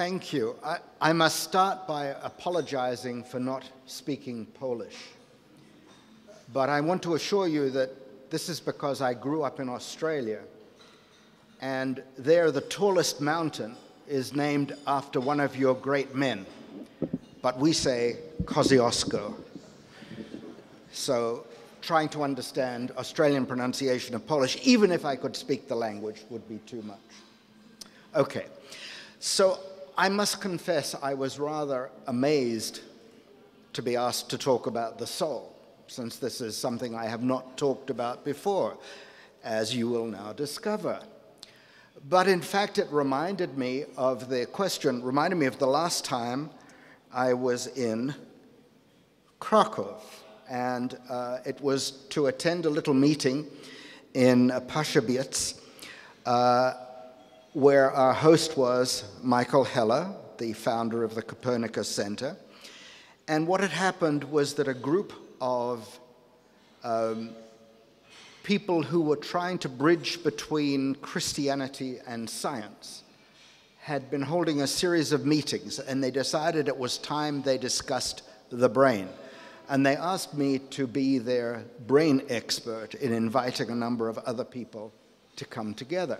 Thank you. I, I must start by apologizing for not speaking Polish. But I want to assure you that this is because I grew up in Australia. And there, the tallest mountain is named after one of your great men. But we say Kosciuszko. So trying to understand Australian pronunciation of Polish, even if I could speak the language, would be too much. Okay, so I must confess I was rather amazed to be asked to talk about the soul, since this is something I have not talked about before, as you will now discover. But in fact, it reminded me of the question, reminded me of the last time I was in Krakow and uh, it was to attend a little meeting in Pasierbiec, uh, where our host was Michael Heller, the founder of the Copernicus Center. And what had happened was that a group of um, people who were trying to bridge between Christianity and science had been holding a series of meetings, and they decided it was time they discussed the brain and they asked me to be their brain expert in inviting a number of other people to come together.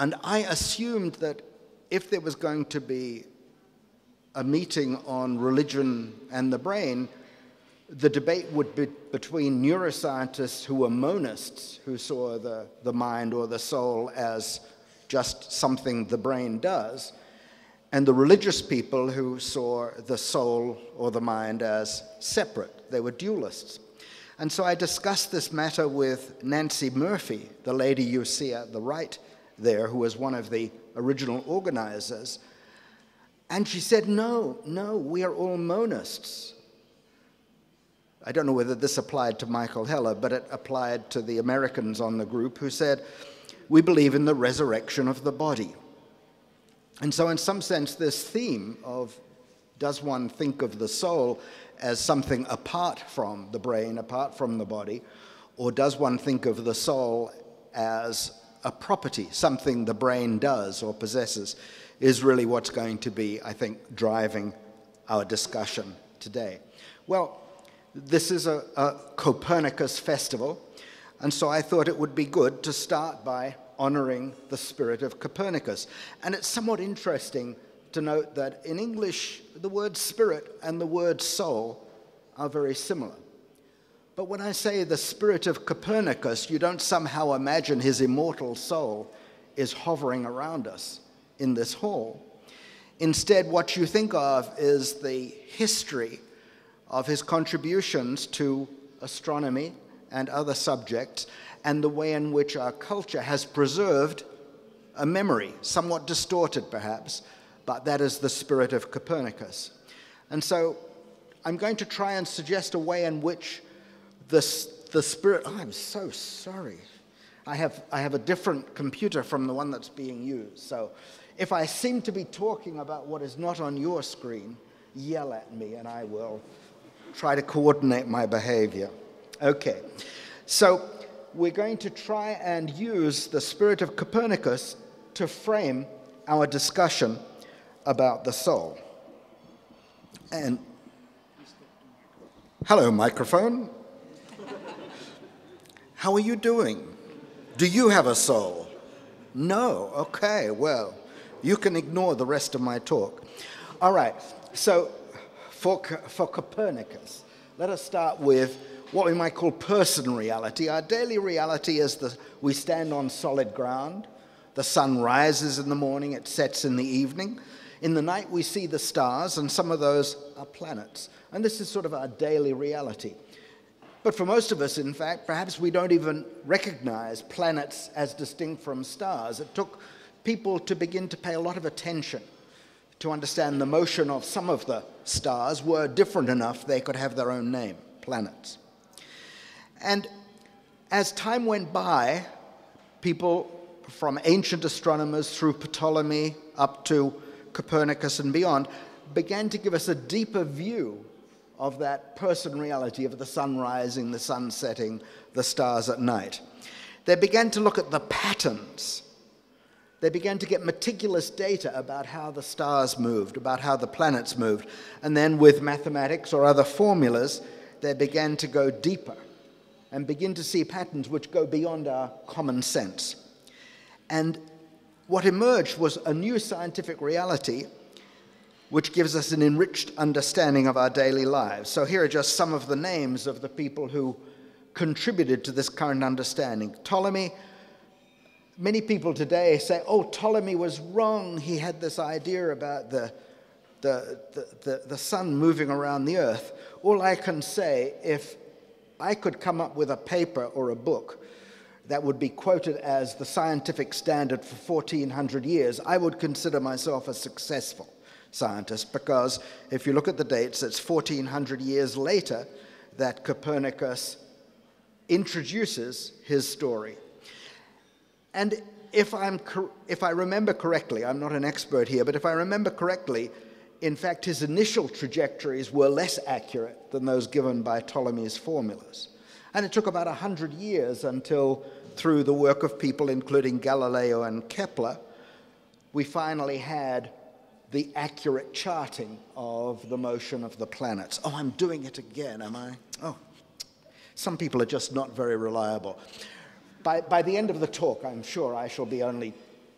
And I assumed that if there was going to be a meeting on religion and the brain, the debate would be between neuroscientists who were monists, who saw the, the mind or the soul as just something the brain does, and the religious people who saw the soul or the mind as separate. They were dualists. And so I discussed this matter with Nancey Murphy, the lady you see at the right there, who was one of the original organizers. And she said, No, no, we are all monists. I don't know whether this applied to Michael Heller, but it applied to the Americans on the group who said, We believe in the resurrection of the body. And so, in some sense, this theme of does one think of the soul as something apart from the brain, apart from the body, or does one think of the soul as a property, something the brain does or possesses, is really what's going to be, I think, driving our discussion today. Well, this is a, a Copernicus festival, and so I thought it would be good to start by honoring the spirit of Copernicus. And it's somewhat interesting to note that in English, the word spirit and the word soul are very similar. But when I say the spirit of Copernicus, you don't somehow imagine his immortal soul is hovering around us in this hall. Instead, what you think of is the history of his contributions to astronomy and other subjects and the way in which our culture has preserved a memory, somewhat distorted perhaps, but that is the spirit of Copernicus. And so I'm going to try and suggest a way in which this, the spirit, oh, I'm so sorry. I have, I have a different computer from the one that's being used. So if I seem to be talking about what is not on your screen, yell at me and I will try to coordinate my behavior. Okay. So we're going to try and use the spirit of Copernicus to frame our discussion about the soul. And hello, microphone. How are you doing? Do you have a soul? No. Okay, well, you can ignore the rest of my talk. All right, so for, for Copernicus, let us start with what we might call person reality. Our daily reality is that we stand on solid ground. The sun rises in the morning, it sets in the evening. In the night, we see the stars, and some of those are planets. And this is sort of our daily reality. But for most of us, in fact, perhaps we don't even recognize planets as distinct from stars. It took people to begin to pay a lot of attention to understand the motion of some of the stars were different enough they could have their own name, planets. And as time went by, people from ancient astronomers through Ptolemy up to Copernicus and beyond began to give us a deeper view of that person reality of the sun rising, the sun setting, the stars at night. They began to look at the patterns they began to get meticulous data about how the stars moved, about how the planets moved. And then, with mathematics or other formulas, they began to go deeper and begin to see patterns which go beyond our common sense. And what emerged was a new scientific reality which gives us an enriched understanding of our daily lives. So, here are just some of the names of the people who contributed to this current understanding Ptolemy many people today say, oh, Ptolemy was wrong. He had this idea about the, the, the, the, the sun moving around the earth. All I can say, if I could come up with a paper or a book that would be quoted as the scientific standard for 1400 years, I would consider myself a successful scientist because if you look at the dates, it's 1400 years later that Copernicus introduces his story. And if, I'm, if I remember correctly, I'm not an expert here, but if I remember correctly, in fact, his initial trajectories were less accurate than those given by Ptolemy's formulas. And it took about 100 years until, through the work of people including Galileo and Kepler, we finally had the accurate charting of the motion of the planets. Oh, I'm doing it again, am I? Oh, some people are just not very reliable. By, by the end of the talk, I'm sure I shall be only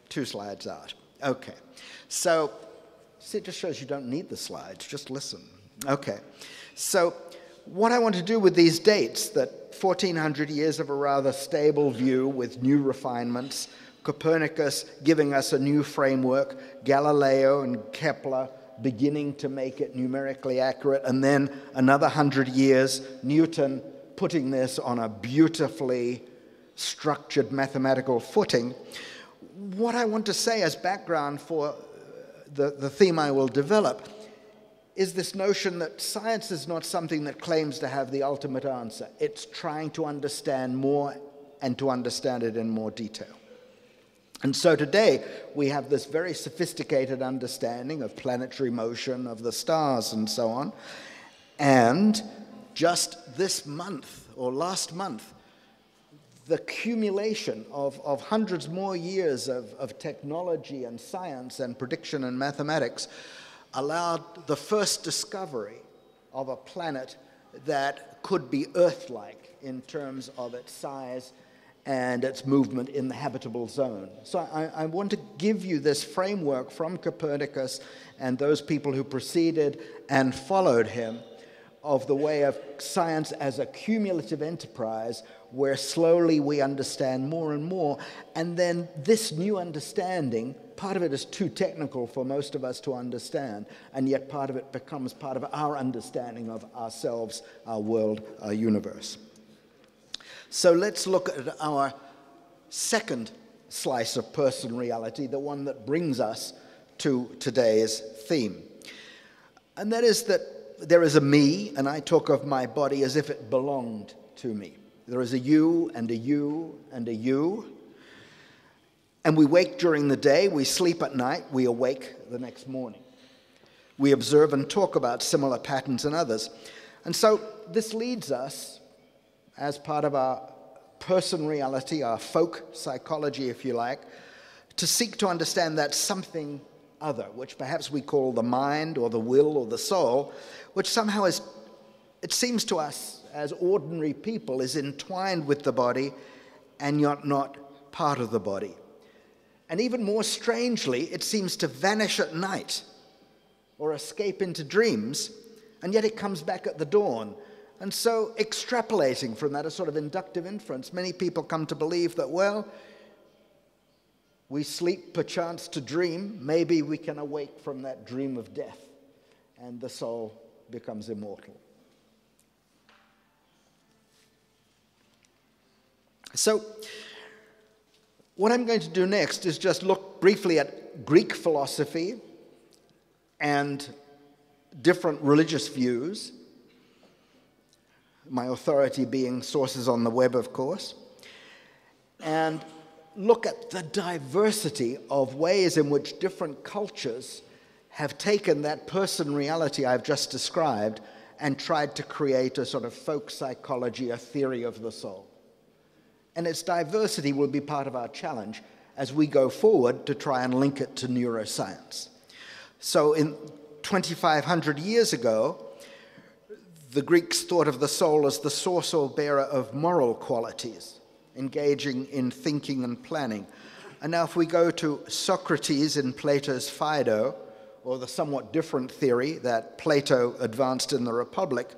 two slides out. Okay. So, see, it just shows you don't need the slides, just listen. Okay. So, what I want to do with these dates, that 1400 years of a rather stable view with new refinements, Copernicus giving us a new framework, Galileo and Kepler beginning to make it numerically accurate, and then another hundred years, Newton putting this on a beautifully structured mathematical footing. What I want to say as background for the, the theme I will develop is this notion that science is not something that claims to have the ultimate answer. It's trying to understand more and to understand it in more detail. And so today we have this very sophisticated understanding of planetary motion, of the stars, and so on. And just this month or last month, the accumulation of, of hundreds more years of, of technology and science and prediction and mathematics allowed the first discovery of a planet that could be Earth like in terms of its size and its movement in the habitable zone. So I, I, want to give you this framework from Copernicus and those people who preceded and followed him of the way of science as a cumulative enterprise where slowly we understand more and more. And then this new understanding, part of it is too technical for most of us to understand, and yet part of it becomes part of our understanding of ourselves, our world, our universe. So let's look at our second slice of person reality, the one that brings us to today's theme. And that is that there is a me, and I talk of my body as if it belonged to me. There is a you and a you and a you. And we wake during the day, we sleep at night, we awake the next morning. We observe and talk about similar patterns in others. And so this leads us, as part of our person reality, our folk psychology, if you like, to seek to understand that something other, which perhaps we call the mind or the will or the soul, which somehow is, it seems to us as ordinary people, is entwined with the body and yet not part of the body. And even more strangely, it seems to vanish at night or escape into dreams, and yet it comes back at the dawn. And so, extrapolating from that, a sort of inductive inference, many people come to believe that, well, we sleep perchance to dream, maybe we can awake from that dream of death, and the soul becomes immortal. So, what I'm going to do next is just look briefly at Greek philosophy and different religious views, my authority being sources on the web, of course, and look at the diversity of ways in which different cultures have taken that person reality I've just described and tried to create a sort of folk psychology, a theory of the soul. And its diversity will be part of our challenge as we go forward to try and link it to neuroscience. So, in 2,500 years ago, the Greeks thought of the soul as the source or bearer of moral qualities, engaging in thinking and planning. And now, if we go to Socrates in Plato's Phaedo, or the somewhat different theory that Plato advanced in the Republic,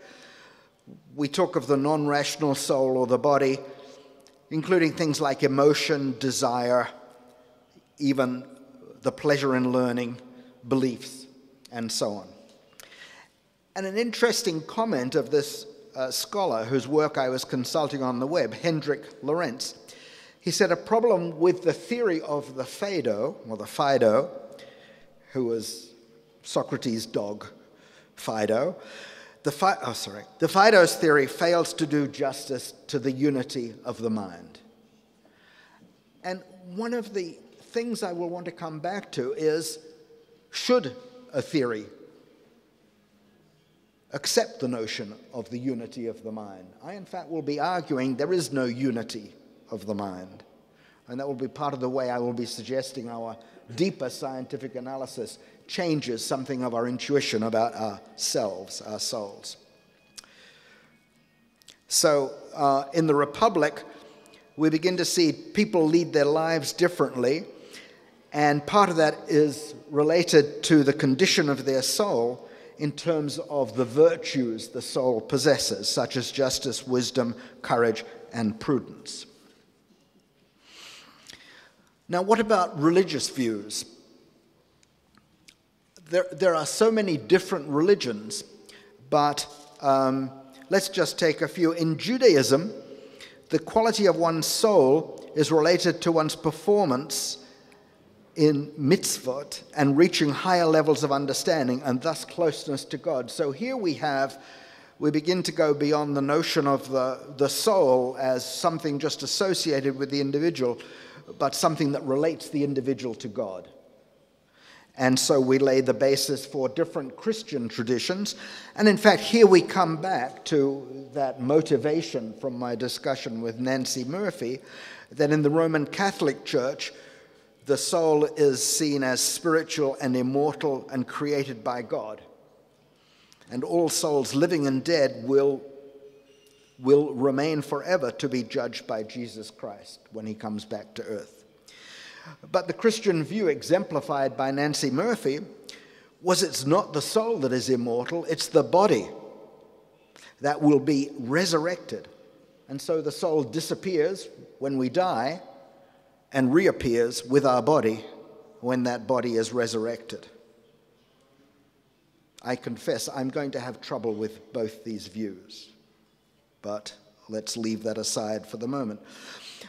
we talk of the non rational soul or the body, including things like emotion, desire, even the pleasure in learning, beliefs, and so on. And an interesting comment of this uh, scholar whose work I was consulting on the web, Hendrik Lorenz, he said a problem with the theory of the Phaedo, or the Phaedo, who was Socrates' dog, Phaedo, the, Phi- oh, sorry. the Phaedo's theory fails to do justice to the unity of the mind. And one of the things I will want to come back to is should a theory accept the notion of the unity of the mind? I, in fact, will be arguing there is no unity of the mind. And that will be part of the way I will be suggesting our deeper scientific analysis changes something of our intuition about ourselves, our souls. So, uh, in the Republic, we begin to see people lead their lives differently, and part of that is related to the condition of their soul in terms of the virtues the soul possesses, such as justice, wisdom, courage, and prudence. Now, what about religious views? There, there are so many different religions, but um, let's just take a few. In Judaism, the quality of one's soul is related to one's performance in mitzvot and reaching higher levels of understanding and thus closeness to God. So here we have, we begin to go beyond the notion of the, the soul as something just associated with the individual, but something that relates the individual to God. And so we lay the basis for different Christian traditions. And in fact, here we come back to that motivation from my discussion with Nancey Murphy that in the Roman Catholic Church, the soul is seen as spiritual and immortal and created by God. And all souls, living and dead, will, will remain forever to be judged by Jesus Christ when he comes back to earth. But the Christian view, exemplified by Nancey Murphy, was it's not the soul that is immortal, it's the body that will be resurrected. And so the soul disappears when we die and reappears with our body when that body is resurrected. I confess I'm going to have trouble with both these views, but let's leave that aside for the moment.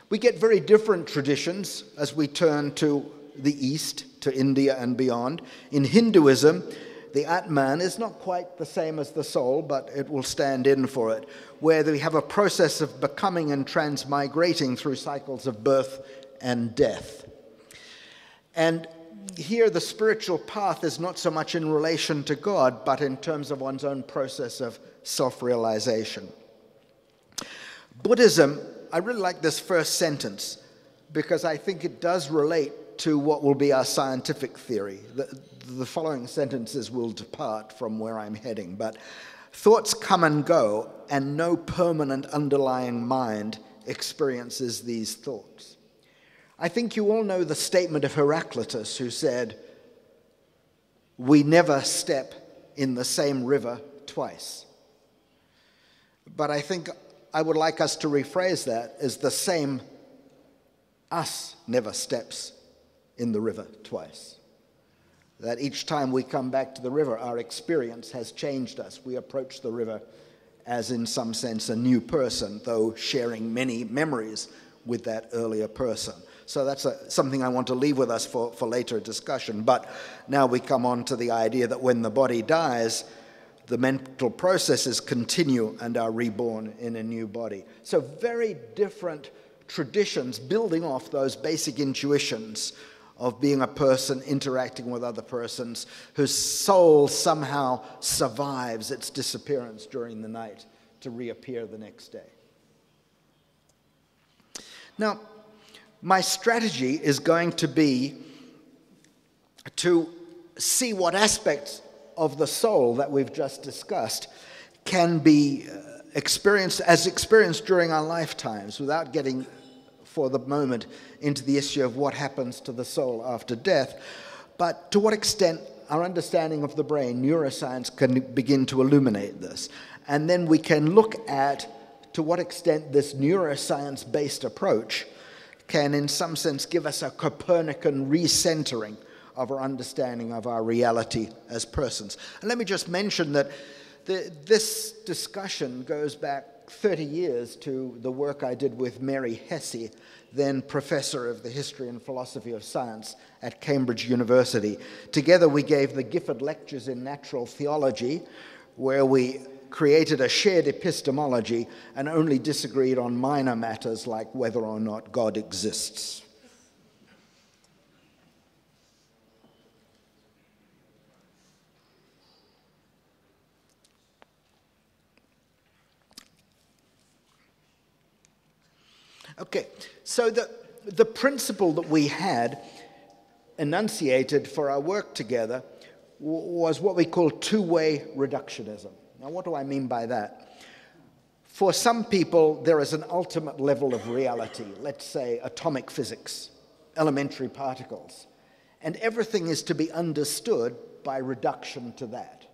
We get very different traditions as we turn to the East, to India and beyond. In Hinduism, the Atman is not quite the same as the soul, but it will stand in for it, where we have a process of becoming and transmigrating through cycles of birth and death. And here, the spiritual path is not so much in relation to God, but in terms of one's own process of self realization. Buddhism, I really like this first sentence because I think it does relate to what will be our scientific theory. The, the following sentences will depart from where I'm heading, but thoughts come and go, and no permanent underlying mind experiences these thoughts. I think you all know the statement of Heraclitus, who said, We never step in the same river twice. But I think I would like us to rephrase that as the same us never steps in the river twice. That each time we come back to the river, our experience has changed us. We approach the river as, in some sense, a new person, though sharing many memories with that earlier person. So that's a, something I want to leave with us for, for later discussion. But now we come on to the idea that when the body dies, the mental processes continue and are reborn in a new body. So, very different traditions building off those basic intuitions of being a person interacting with other persons whose soul somehow survives its disappearance during the night to reappear the next day. Now, My strategy is going to be to see what aspects of the soul that we've just discussed can be uh, experienced as experienced during our lifetimes without getting for the moment into the issue of what happens to the soul after death. But to what extent our understanding of the brain neuroscience can begin to illuminate this. And then we can look at to what extent this neuroscience based approach can in some sense give us a copernican recentering of our understanding of our reality as persons. And let me just mention that the, this discussion goes back 30 years to the work I did with Mary Hesse, then professor of the history and philosophy of science at Cambridge University. Together, we gave the Gifford Lectures in Natural Theology, where we created a shared epistemology and only disagreed on minor matters like whether or not God exists. Okay, so the, the principle that we had enunciated for our work together was what we call two way reductionism. Now, what do I mean by that? For some people, there is an ultimate level of reality, let's say atomic physics, elementary particles, and everything is to be understood by reduction to that.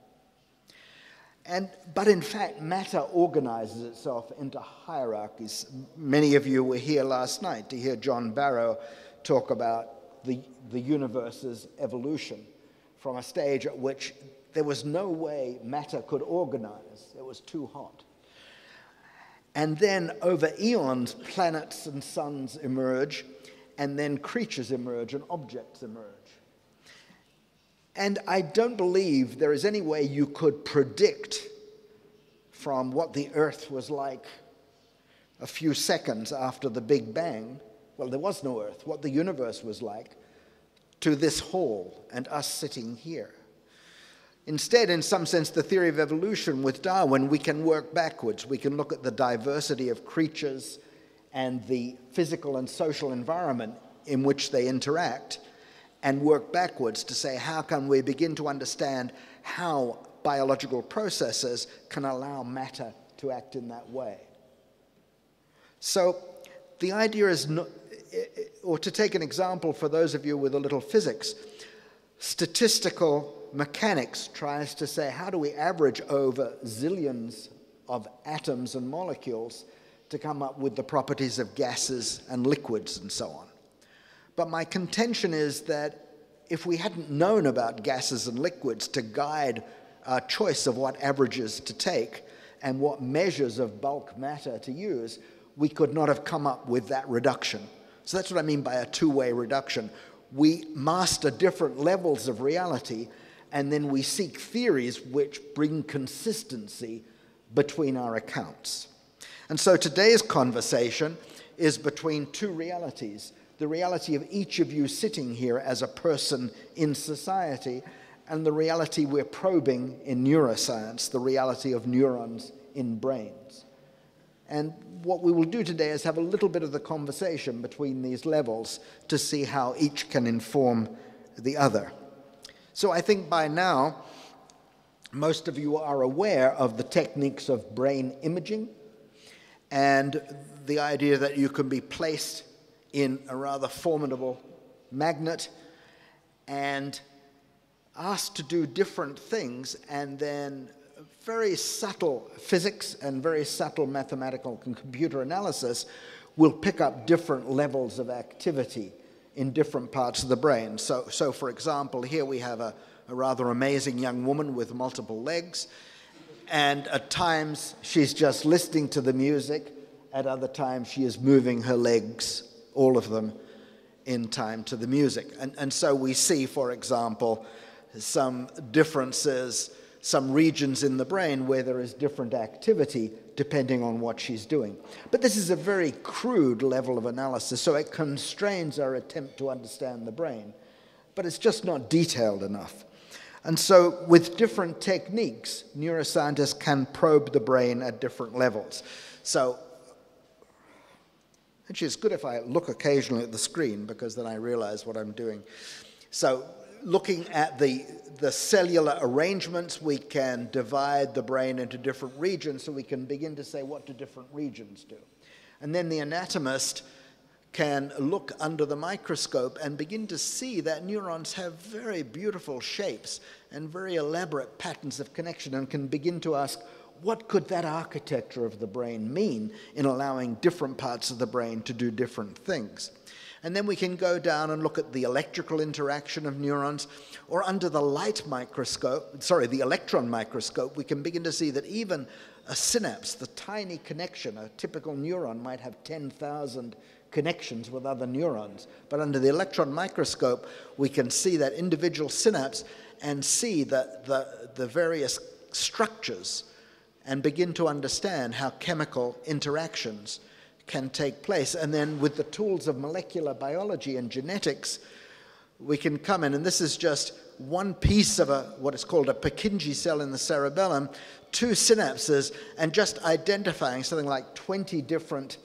And, but in fact, matter organizes itself into hierarchies. Many of you were here last night to hear John Barrow talk about the, the universe's evolution from a stage at which there was no way matter could organize, it was too hot. And then over eons, planets and suns emerge, and then creatures emerge and objects emerge. And I don't believe there is any way you could predict from what the earth was like a few seconds after the Big Bang. Well, there was no earth, what the universe was like, to this hall and us sitting here. Instead, in some sense, the theory of evolution with Darwin, we can work backwards. We can look at the diversity of creatures and the physical and social environment in which they interact and work backwards to say how can we begin to understand how biological processes can allow matter to act in that way. So the idea is, not, or to take an example for those of you with a little physics, statistical mechanics tries to say how do we average over zillions of atoms and molecules to come up with the properties of gases and liquids and so on. But my contention is that if we hadn't known about gases and liquids to guide our choice of what averages to take and what measures of bulk matter to use, we could not have come up with that reduction. So that's what I mean by a two way reduction. We master different levels of reality, and then we seek theories which bring consistency between our accounts. And so today's conversation is between two realities the reality of each of you sitting here as a person in society, and the reality we're probing in neuroscience, the reality of neurons in brains. And what we will do today is have a little bit of the conversation between these levels to see how each can inform the other. So I think by now, most of you are aware of the techniques of brain imaging and the idea that you can be placed in a rather formidable magnet and asked to do different things, and then very subtle physics and very subtle mathematical and computer analysis will pick up different levels of activity in different parts of the brain. So, so for example, here we have a, a rather amazing young woman with multiple legs, and at times she's just listening to the music, at other times she is moving her legs all of them in time to the music. And, and so we see, for example, some differences, some regions in the brain where there is different activity depending on what she's doing. But this is a very crude level of analysis, so it constrains our attempt to understand the brain. But it's just not detailed enough. And so, with different techniques, neuroscientists can probe the brain at different levels. So, Actually, it's good if I look occasionally at the screen because then I realize what I'm doing. So, looking at the, the cellular arrangements, we can divide the brain into different regions so we can begin to say what do different regions do. And then the anatomist can look under the microscope and begin to see that neurons have very beautiful shapes and very elaborate patterns of connection and can begin to ask, what could that architecture of the brain mean in allowing different parts of the brain to do different things? And then we can go down and look at the electrical interaction of neurons, or under the light microscope, sorry, the electron microscope, we can begin to see that even a synapse, the tiny connection, a typical neuron might have 10,000 connections with other neurons. But under the electron microscope, we can see that individual synapse and see the, the, the various structures and begin to understand how chemical interactions can take place. And then with the tools of molecular biology and genetics, we can come in, and this is just one piece of a, what is called a Purkinje cell in the cerebellum, two synapses, and just identifying something like 20 different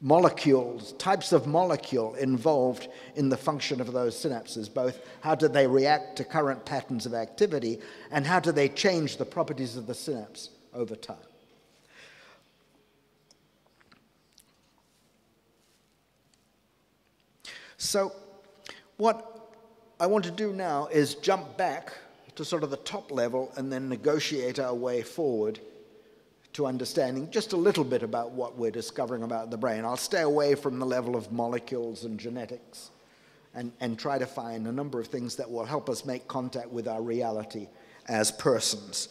molecules, types of molecule involved in the function of those synapses, both how do they react to current patterns of activity and how do they change the properties of the synapse over time. So, what I want to do now is jump back to sort of the top level and then negotiate our way forward to understanding just a little bit about what we're discovering about the brain. I'll stay away from the level of molecules and genetics and, and try to find a number of things that will help us make contact with our reality as persons.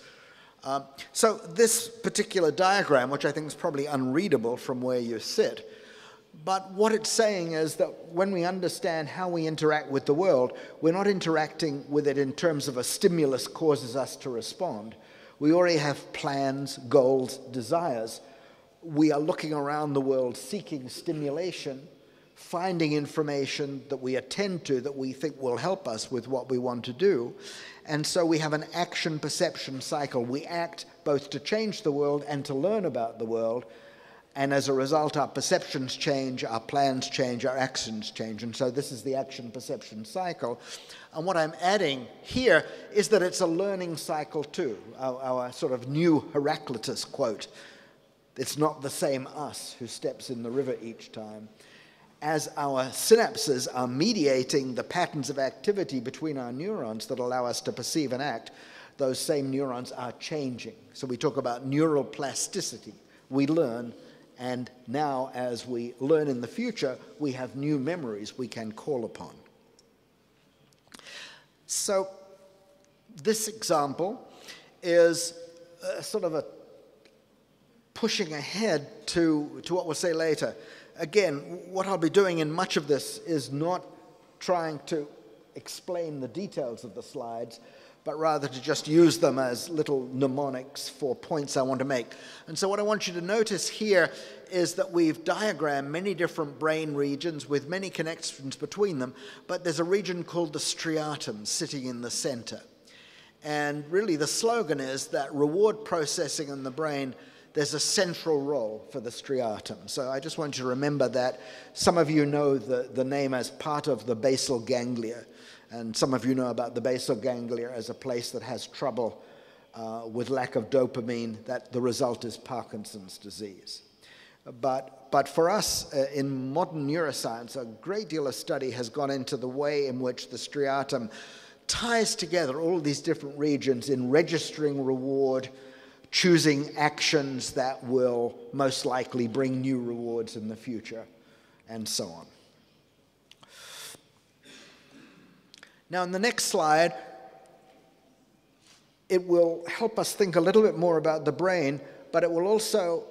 Um, so, this particular diagram, which I think is probably unreadable from where you sit, but what it's saying is that when we understand how we interact with the world, we're not interacting with it in terms of a stimulus causes us to respond. We already have plans, goals, desires. We are looking around the world seeking stimulation, finding information that we attend to that we think will help us with what we want to do. And so we have an action perception cycle. We act both to change the world and to learn about the world. And as a result, our perceptions change, our plans change, our actions change. And so this is the action perception cycle. And what I'm adding here is that it's a learning cycle too, our, our, sort of new Heraclitus quote. It's not the same us who steps in the river each time. As our synapses are mediating the patterns of activity between our neurons that allow us to perceive and act, those same neurons are changing. So we talk about neural plasticity. We learn, and now as we learn in the future, we have new memories we can call upon. So, this example is sort of a pushing ahead to, to what we'll say later. Again, what I'll be doing in much of this is not trying to explain the details of the slides, but rather to just use them as little mnemonics for points I want to make. And so, what I want you to notice here is that we've diagrammed many different brain regions with many connections between them, but there's a region called the striatum sitting in the center. And really, the slogan is that reward processing in the brain there's a central role for the striatum. So I just want you to remember that. Some of you know the, the name as part of the basal ganglia. And some of you know about the basal ganglia as a place that has trouble uh, with lack of dopamine, that the result is Parkinson's disease. But, but for us uh, in modern neuroscience, a great deal of study has gone into the way in which the striatum ties together all these different regions in registering reward, choosing actions that will most likely bring new rewards in the future, and so on. Now, in the next slide, it will help us think a little bit more about the brain, but it will also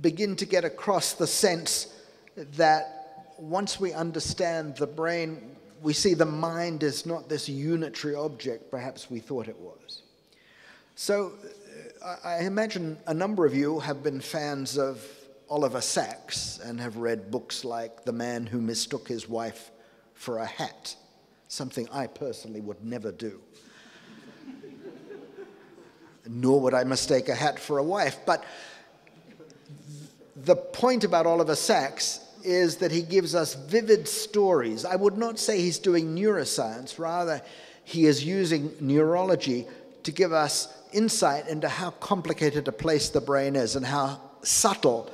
begin to get across the sense that once we understand the brain, we see the mind is not this unitary object perhaps we thought it was. So uh, I imagine a number of you have been fans of Oliver Sacks and have read books like The Man Who Mistook His Wife for a Hat something I personally would never do. Nor would I mistake a hat for a wife. But the point about Oliver Sacks is that he gives us vivid stories. I would not say he's doing neuroscience, rather, he is using neurology to give us insight into how complicated a place the brain is and how subtle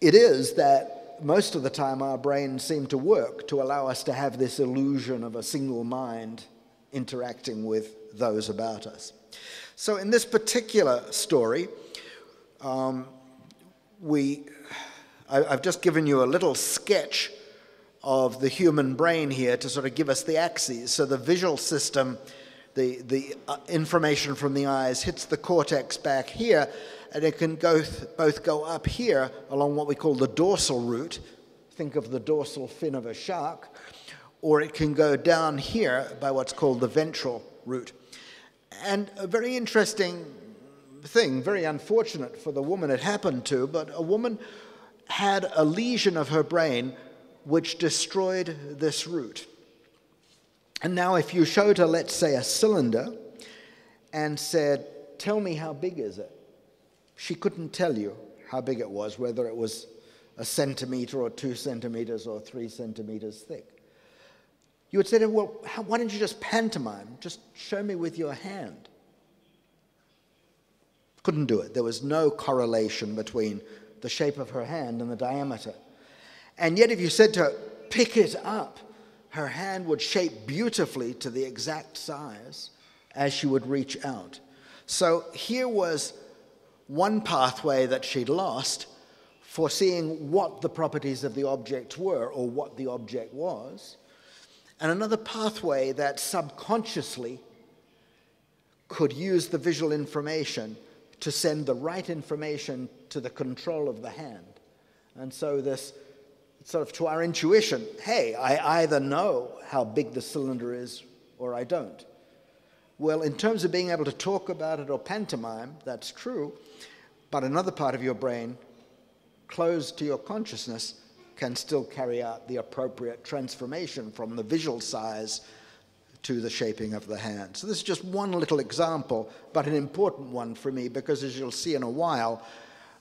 it is that most of the time our brains seem to work to allow us to have this illusion of a single mind interacting with those about us. So, in this particular story, um, we, I, I've just given you a little sketch of the human brain here to sort of give us the axes. So, the visual system, the, the uh, information from the eyes hits the cortex back here, and it can go th- both go up here along what we call the dorsal route. Think of the dorsal fin of a shark, or it can go down here by what's called the ventral route. And a very interesting thing, very unfortunate for the woman it happened to, but a woman had a lesion of her brain which destroyed this route. And now, if you showed her, let's say, a cylinder and said, Tell me how big is it? She couldn't tell you how big it was, whether it was a centimeter or two centimeters or three centimeters thick. You would say to her, Well, how, why don't you just pantomime? Just show me with your hand. Couldn't do it. There was no correlation between the shape of her hand and the diameter. And yet, if you said to her, Pick it up, her hand would shape beautifully to the exact size as she would reach out. So here was one pathway that she'd lost for seeing what the properties of the object were or what the object was, and another pathway that subconsciously could use the visual information to send the right information to the control of the hand. And so, this sort of to our intuition hey, I either know how big the cylinder is or I don't. Well, in terms of being able to talk about it or pantomime, that's true. But another part of your brain, closed to your consciousness, can still carry out the appropriate transformation from the visual size to the shaping of the hand. So, this is just one little example, but an important one for me because, as you'll see in a while,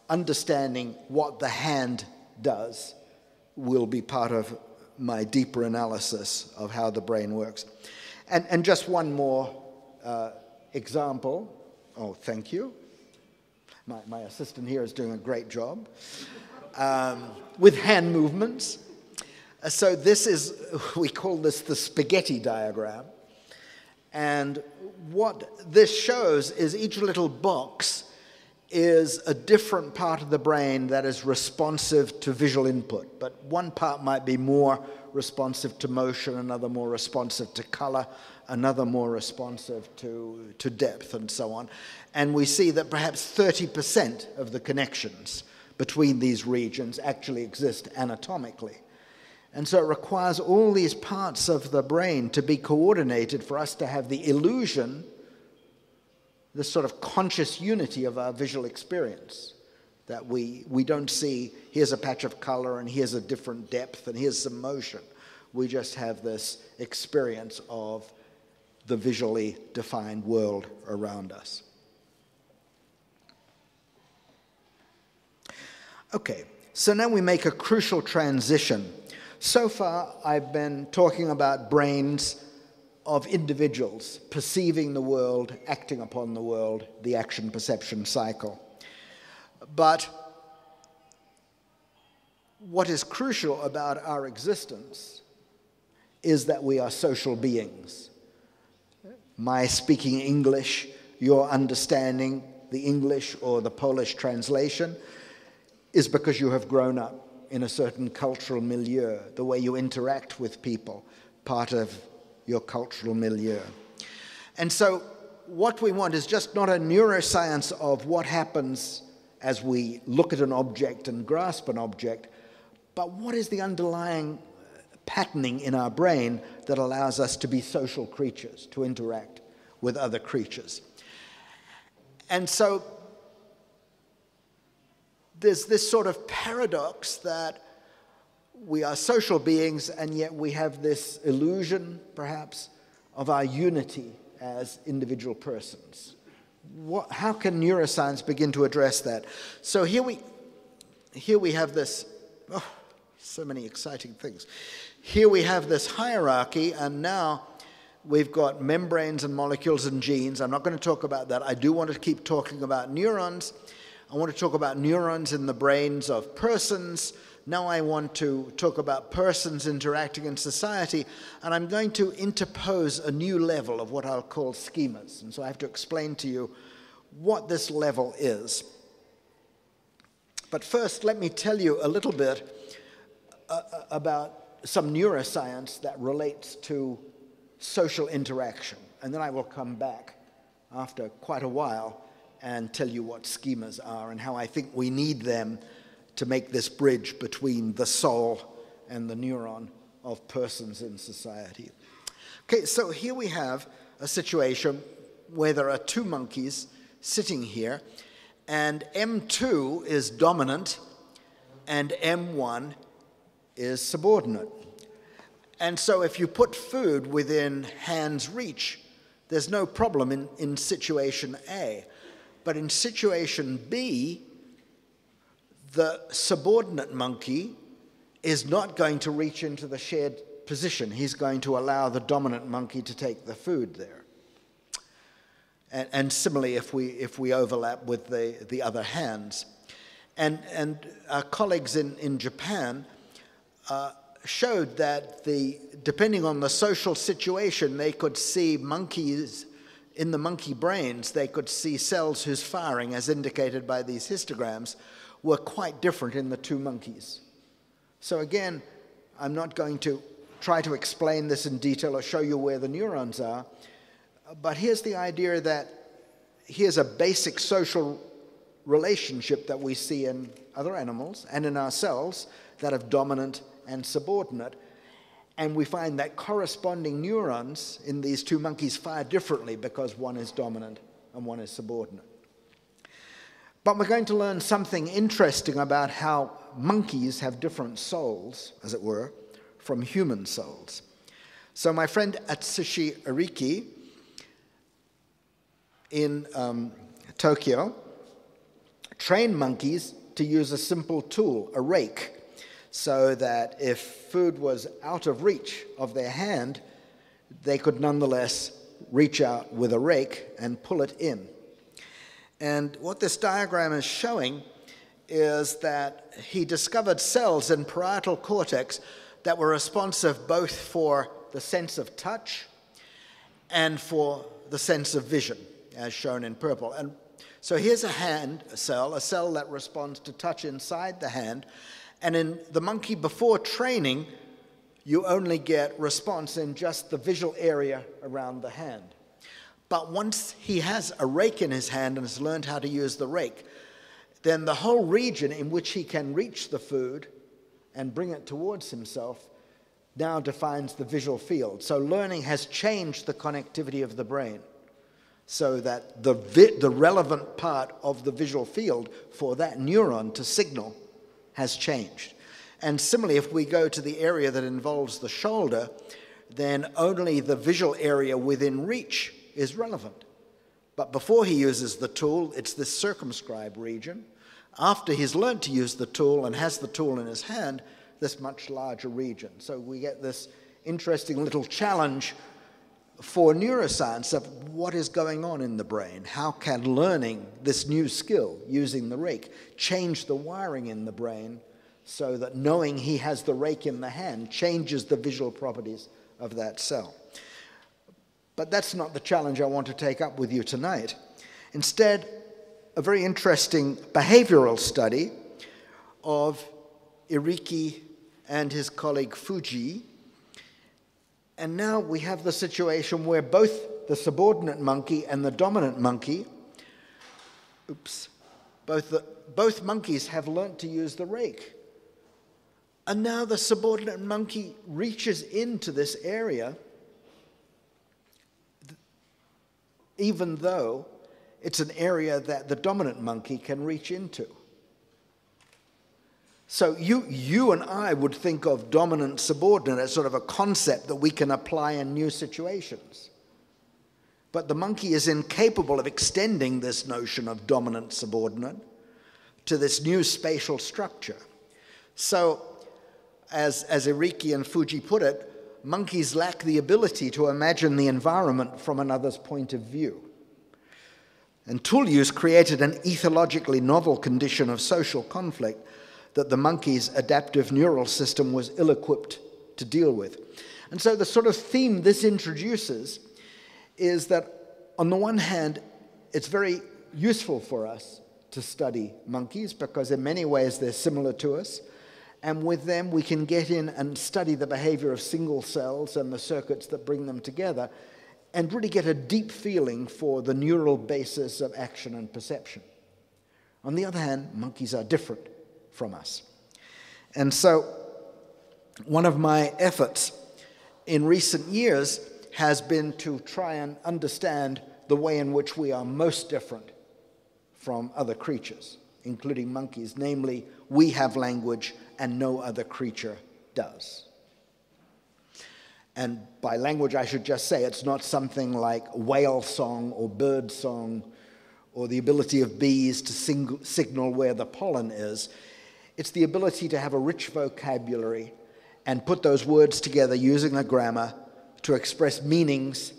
understanding what the hand does will be part of my deeper analysis of how the brain works. And, and just one more uh, example. Oh, thank you. My, my assistant here is doing a great job um, with hand movements. Uh, so, this is, we call this the spaghetti diagram. And what this shows is each little box is a different part of the brain that is responsive to visual input. But one part might be more responsive to motion, another more responsive to color, another more responsive to, to depth, and so on. And we see that perhaps 30% of the connections between these regions actually exist anatomically. And so it requires all these parts of the brain to be coordinated for us to have the illusion, this sort of conscious unity of our visual experience. That we, we don't see, here's a patch of color and here's a different depth and here's some motion. We just have this experience of the visually defined world around us. Okay, so now we make a crucial transition. So far, I've been talking about brains of individuals perceiving the world, acting upon the world, the action perception cycle. But what is crucial about our existence is that we are social beings. My speaking English, your understanding the English or the Polish translation, is because you have grown up in a certain cultural milieu, the way you interact with people, part of your cultural milieu. And so, what we want is just not a neuroscience of what happens as we look at an object and grasp an object, but what is the underlying patterning in our brain that allows us to be social creatures, to interact with other creatures. And so, there's this sort of paradox that we are social beings and yet we have this illusion, perhaps, of our unity as individual persons. What, how can neuroscience begin to address that? So here we, here we have this, oh, so many exciting things. Here we have this hierarchy, and now we've got membranes and molecules and genes. I'm not going to talk about that. I do want to keep talking about neurons. I want to talk about neurons in the brains of persons. Now I want to talk about persons interacting in society, and I'm going to interpose a new level of what I'll call schemas. And so I have to explain to you what this level is. But first, let me tell you a little bit uh, uh about some neuroscience that relates to social interaction. And then I will come back after quite a while and tell you what schemas are and how I think we need them to make this bridge between the soul and the neuron of persons in society. Okay, so here we have a situation where there are two monkeys sitting here, and M2 is dominant and M1 is subordinate. And so if you put food within hand's reach, there's no problem in, in situation A. But in situation B, the subordinate monkey is not going to reach into the shared position. He's going to allow the dominant monkey to take the food there. And, and similarly, if we, if we overlap with the, the other hands. And, and our colleagues in, in Japan uh, showed that the, depending on the social situation, they could see monkeys in the monkey brains, they could see cells whose firing, as indicated by these histograms, were quite different in the two monkeys. So again, I'm not going to try to explain this in detail or show you where the neurons are, but here's the idea that here's a basic social relationship that we see in other animals and in ourselves that of dominant and subordinate. And we find that corresponding neurons in these two monkeys fire differently because one is dominant and one is subordinate. But we're going to learn something interesting about how monkeys have different souls, as it were, from human souls. So, my friend Atsushi Iriki in um, Tokyo trained monkeys to use a simple tool, a rake, so that if food was out of reach of their hand, they could nonetheless reach out with a rake and pull it in. And what this diagram is showing is that he discovered cells in parietal cortex that were responsive both for the sense of touch and for the sense of vision, as shown in purple. And so here's a hand cell, a cell that responds to touch inside the hand, and in the monkey before training, you only get response in just the visual area around the hand. But once he has a rake in his hand and has learned how to use the rake, then the whole region in which he can reach the food and bring it towards himself now defines the visual field. So learning has changed the connectivity of the brain so that the, vi- the relevant part of the visual field for that neuron to signal has changed. And similarly, if we go to the area that involves the shoulder, then only the visual area within reach is relevant. But before he uses the tool, it's this circumscribed region. After he's learned to use the tool and has the tool in his hand, this much larger region. So we get this interesting little challenge for neuroscience of what is going on in the brain. How can learning this new skill, using the rake, change the wiring in the brain so that knowing he has the rake in the hand changes the visual properties of that cell? But that's not the challenge I want to take up with you tonight. Instead, a very interesting behavioral study of Iriki and his colleague Fujii. and now we have the situation where both the subordinate monkey and the dominant monkey, oops, both, the, both monkeys have learnt to use the rake. And now the subordinate monkey reaches into this area, even though it's an area that the dominant monkey can reach into. So you, you and I would think of dominant subordinate as sort of a concept that we can apply in new situations. But the monkey is incapable of extending this notion of dominant subordinate to this new spatial structure. So, as, as Iriki and Fujii put it, monkeys lack the ability to imagine the environment from another's point of view. And Tullius created an ethologically novel condition of social conflict that the monkey's adaptive neural system was ill equipped to deal with. And so, the sort of theme this introduces is that, on the one hand, it's very useful for us to study monkeys because, in many ways, they're similar to us. And with them, we can get in and study the behavior of single cells and the circuits that bring them together and really get a deep feeling for the neural basis of action and perception. On the other hand, monkeys are different from us. And so, one of my efforts in recent years has been to try and understand the way in which we are most different from other creatures, including monkeys. Namely, we have language and no other creature does. And by language, I should just say it's not something like whale song or bird song or the ability of bees to sing- signal where the pollen is. It's the ability to have a rich vocabulary and put those words together using a grammar to express meanings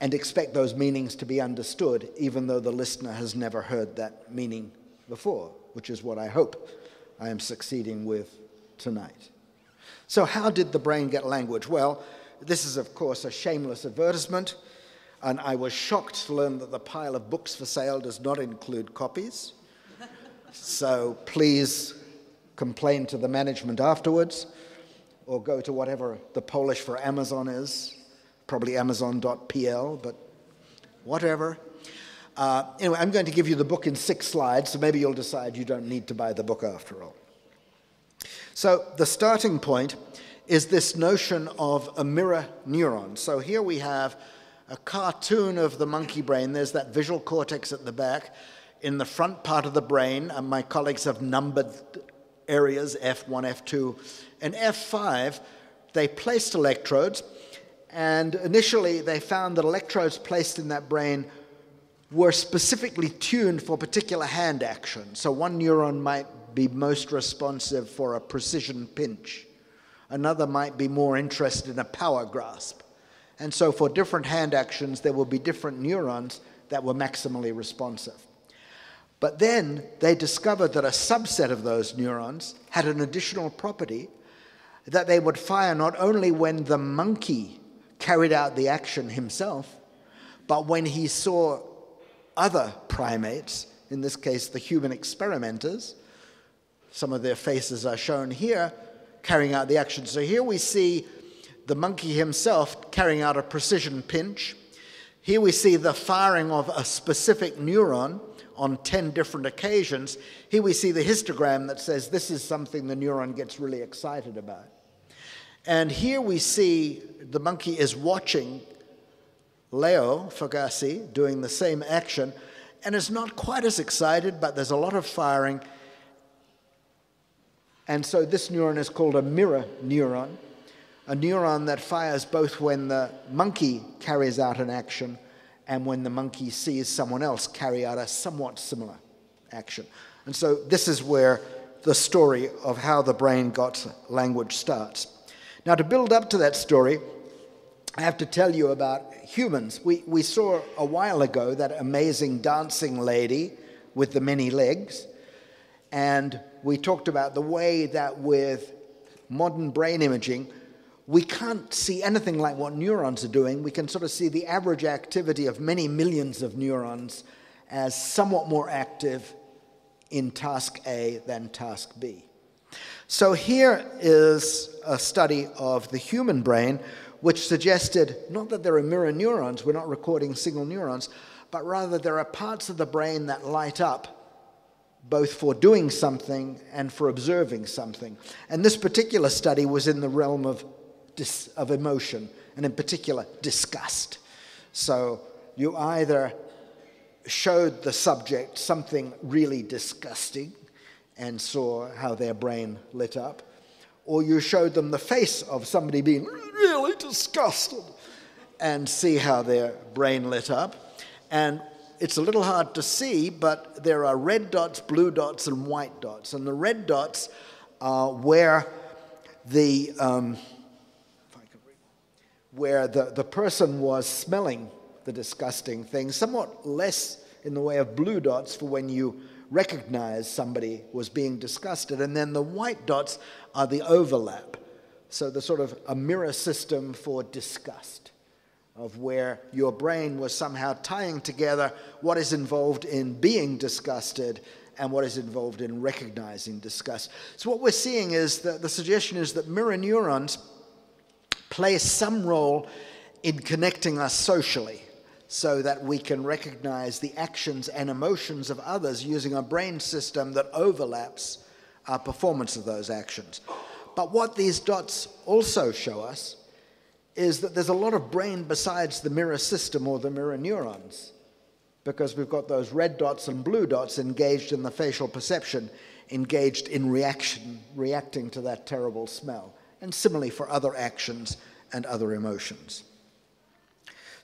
and expect those meanings to be understood, even though the listener has never heard that meaning before, which is what I hope I am succeeding with tonight. So, how did the brain get language? Well, this is, of course, a shameless advertisement, and I was shocked to learn that the pile of books for sale does not include copies. so, please complain to the management afterwards, or go to whatever the Polish for Amazon is, probably amazon.pl, but whatever. Uh, anyway, I'm going to give you the book in six slides, so maybe you'll decide you don't need to buy the book after all. So, the starting point is this notion of a mirror neuron. So, here we have a cartoon of the monkey brain. There's that visual cortex at the back. In the front part of the brain, and my colleagues have numbered areas F1, F2, and F5. They placed electrodes, and initially they found that electrodes placed in that brain were specifically tuned for particular hand action. So one neuron might be most responsive for a precision pinch, another might be more interested in a power grasp. And so for different hand actions, there will be different neurons that were maximally responsive. But then they discovered that a subset of those neurons had an additional property that they would fire not only when the monkey carried out the action himself, but when he saw other primates, in this case the human experimenters, some of their faces are shown here, carrying out the action. So here we see the monkey himself carrying out a precision pinch. Here we see the firing of a specific neuron on 10 different occasions. Here we see the histogram that says this is something the neuron gets really excited about. And here we see the monkey is watching Leo Fogassi doing the same action and is not quite as excited, but there's a lot of firing. And so this neuron is called a mirror neuron, a neuron that fires both when the monkey carries out an action and when the monkey sees someone else carry out a somewhat similar action. And so this is where the story of how the brain got language starts. Now, to build up to that story, I have to tell you about humans. We, we saw a while ago that amazing dancing lady with the many legs, and we talked about the way that with modern brain imaging, we can't see anything like what neurons are doing. We can sort of see the average activity of many millions of neurons as somewhat more active in task A than task B. So here is a study of the human brain which suggested not that there are mirror neurons, we're not recording single neurons, but rather there are parts of the brain that light up both for doing something and for observing something. And this particular study was in the realm of, dis- of emotion, and in particular, disgust. So you either showed the subject something really disgusting, and saw how their brain lit up, or you showed them the face of somebody being really disgusted and see how their brain lit up. And it's a little hard to see, but there are red dots, blue dots, and white dots. And the red dots are where the, um, where the, the person was smelling the disgusting thing, somewhat less in the way of blue dots for when you recognize somebody was being disgusted. And then the white dots are the overlap. So the sort of a mirror system for disgust of where your brain was somehow tying together what is involved in being disgusted and what is involved in recognizing disgust. So what we're seeing is that the suggestion is that mirror neurons play some role in connecting us socially so that we can recognize the actions and emotions of others using a brain system that overlaps our performance of those actions. But what these dots also show us is that there's a lot of brain besides the mirror system or the mirror neurons, because we've got those red dots and blue dots engaged in the facial perception, engaged in reaction, reacting to that terrible smell, and similarly for other actions and other emotions.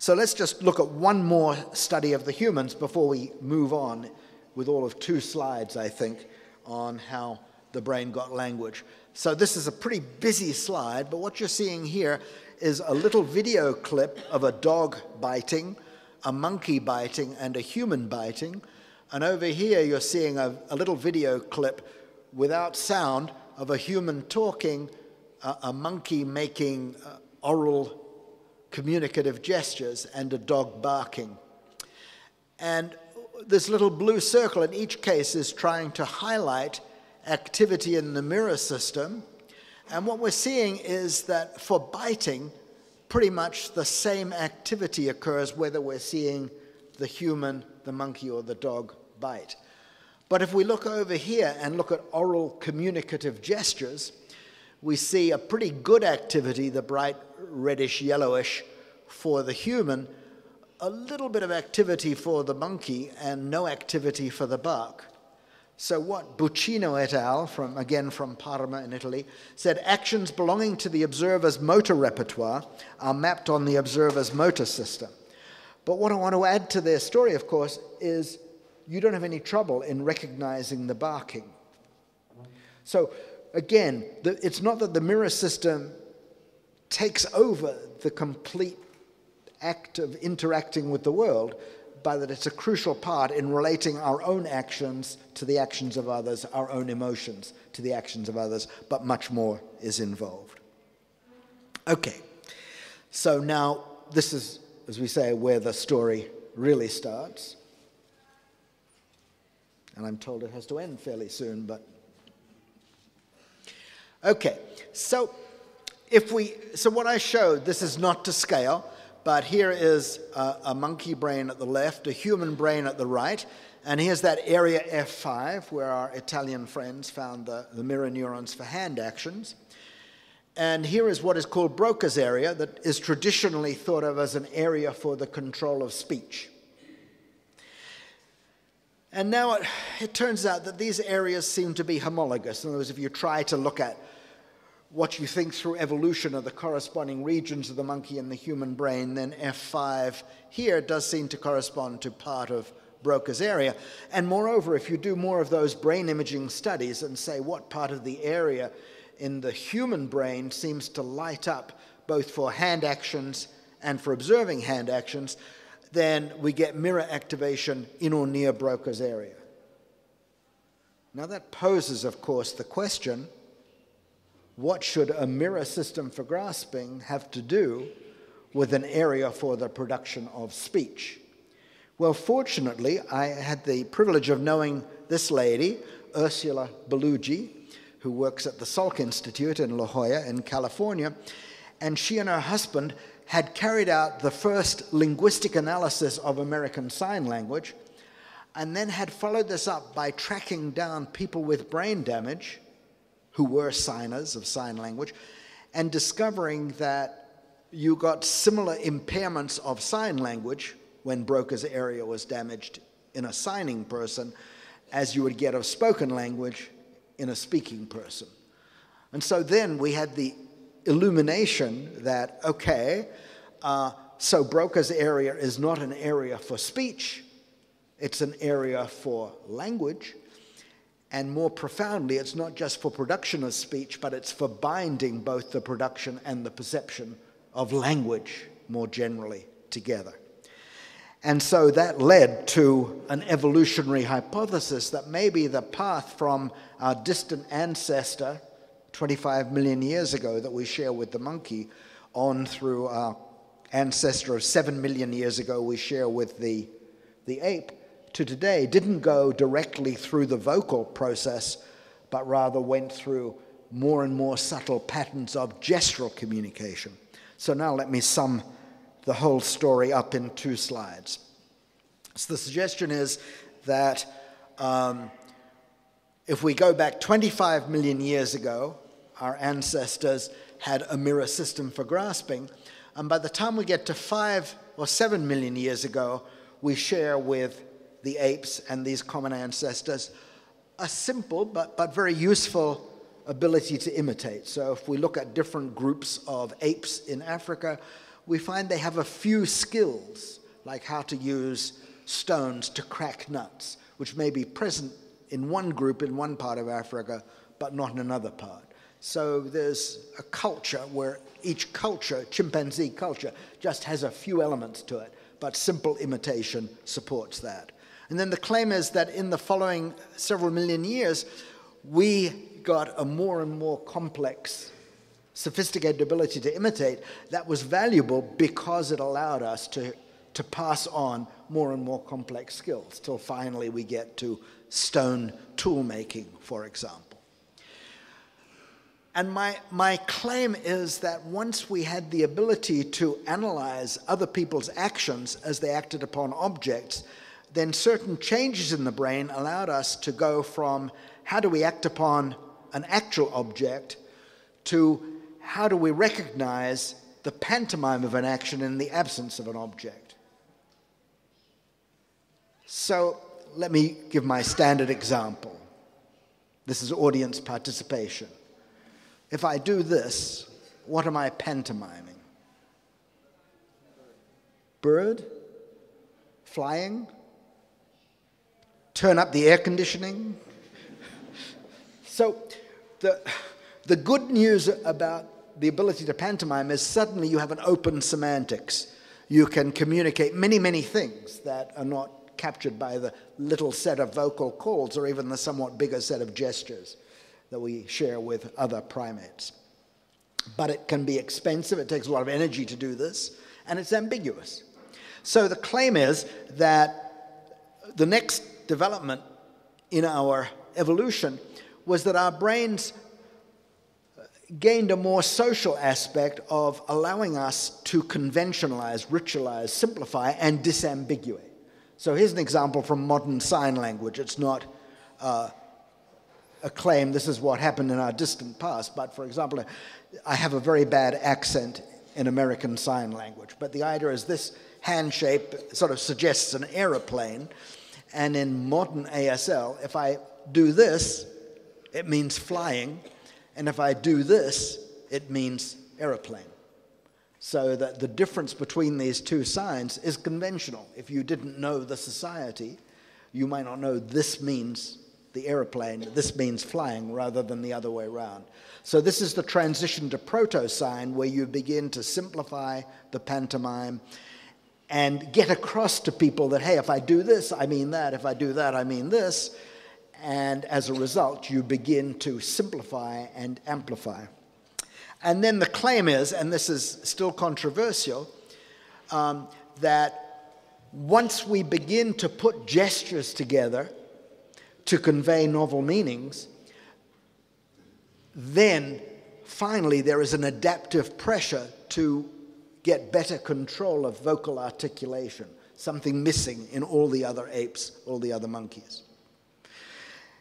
So let's just look at one more study of the humans before we move on with all of two slides, I think, on how the brain got language. So this is a pretty busy slide, but what you're seeing here is a little video clip of a dog biting, a monkey biting, and a human biting. And over here, you're seeing a, a little video clip without sound of a human talking, a, a monkey making uh, oral communicative gestures and a dog barking. And this little blue circle in each case is trying to highlight activity in the mirror system. And what we're seeing is that for biting, pretty much the same activity occurs whether we're seeing the human, the monkey, or the dog bite. But if we look over here and look at oral communicative gestures, we see a pretty good activity, the bright reddish yellowish for the human, a little bit of activity for the monkey, and no activity for the buck. So, what Buccino et al., from, again from Parma in Italy, said actions belonging to the observer's motor repertoire are mapped on the observer's motor system. But what I want to add to their story, of course, is you don't have any trouble in recognizing the barking. So, again, the, it's not that the mirror system takes over the complete act of interacting with the world, but that it's a crucial part in relating our own actions to the actions of others, our own emotions to the actions of others, but much more is involved. Okay, so now this is, as we say, where the story really starts. And I'm told it has to end fairly soon, but. Okay, so if we, so what I showed, this is not to scale, but here is a, a, monkey brain at the left, a human brain at the right, and here's that area F5 where our Italian friends found the, the mirror neurons for hand actions. And here is what is called Broca's area, that is traditionally thought of as an area for the control of speech. And now it, it turns out that these areas seem to be homologous. In other words, if you try to look at what you think through evolution of the corresponding regions of the monkey and the human brain, then F5 here does seem to correspond to part of Broca's area. And moreover, if you do more of those brain imaging studies and say what part of the area in the human brain seems to light up both for hand actions and for observing hand actions, then we get mirror activation in or near Broca's area. Now, that poses, of course, the question what should a mirror system for grasping have to do with an area for the production of speech? Well, fortunately, I had the privilege of knowing this lady, Ursula Bellugi, who works at the Salk Institute in La Jolla in California, and she and her husband had carried out the first linguistic analysis of American Sign Language, and then had followed this up by tracking down people with brain damage who were signers of sign language, and discovering that you got similar impairments of sign language when Broca's area was damaged in a signing person as you would get of spoken language in a speaking person. And so then we had the illumination that, okay, uh, so Broca's area is not an area for speech, it's an area for language. And more profoundly, it's not just for production of speech, but it's for binding both the production and the perception of language more generally together. And so that led to an evolutionary hypothesis that maybe the path from our distant ancestor 25 million years ago that we share with the monkey on through our ancestor of 7 million years ago we share with the, the ape to today didn't go directly through the vocal process, but rather went through more and more subtle patterns of gestural communication. So now let me sum the whole story up in two slides. So the suggestion is that um, if we go back 25 million years ago, our ancestors had a mirror system for grasping. And by the time we get to five or seven million years ago, we share with the apes and these common ancestors a simple but, but very useful ability to imitate. So if we look at different groups of apes in Africa, we find they have a few skills, like how to use stones to crack nuts, which may be present in one group in one part of Africa, but not in another part. So there's a culture where each culture, chimpanzee culture, just has a few elements to it, but simple imitation supports that. And then the claim is that in the following several million years, we got a more and more complex, sophisticated ability to imitate that was valuable because it allowed us to, to pass on more and more complex skills till finally we get to stone tool making, for example. And my, my claim is that once we had the ability to analyze other people's actions as they acted upon objects, then certain changes in the brain allowed us to go from how do we act upon an actual object to how do we recognize the pantomime of an action in the absence of an object. So let me give my standard example. This is audience participation. If I do this, what am I pantomiming? Bird? Flying? Turn up the air conditioning? so, the, the good news about the ability to pantomime is suddenly you have an open semantics. You can communicate many, many things that are not captured by the little set of vocal calls or even the somewhat bigger set of gestures that we share with other primates. But it can be expensive, it takes a lot of energy to do this, and it's ambiguous. So the claim is that the next development in our evolution was that our brains gained a more social aspect of allowing us to conventionalize, ritualize, simplify, and disambiguate. So here's an example from modern sign language. It's not uh, a claim this is what happened in our distant past, but for example, I have a very bad accent in American Sign Language, but the idea is this hand shape sort of suggests an aeroplane, and in modern ASL, if I do this, it means flying, and if I do this, it means aeroplane. So that the difference between these two signs is conventional. If you didn't know the society, you might not know this means the aeroplane, this means flying rather than the other way around. So this is the transition to proto-sign where you begin to simplify the pantomime and get across to people that, hey, if I do this, I mean that. If I do that, I mean this. And as a result, you begin to simplify and amplify. And then the claim is, and this is still controversial, um, that once we begin to put gestures together to convey novel meanings, then finally there is an adaptive pressure to get better control of vocal articulation, something missing in all the other apes, all the other monkeys.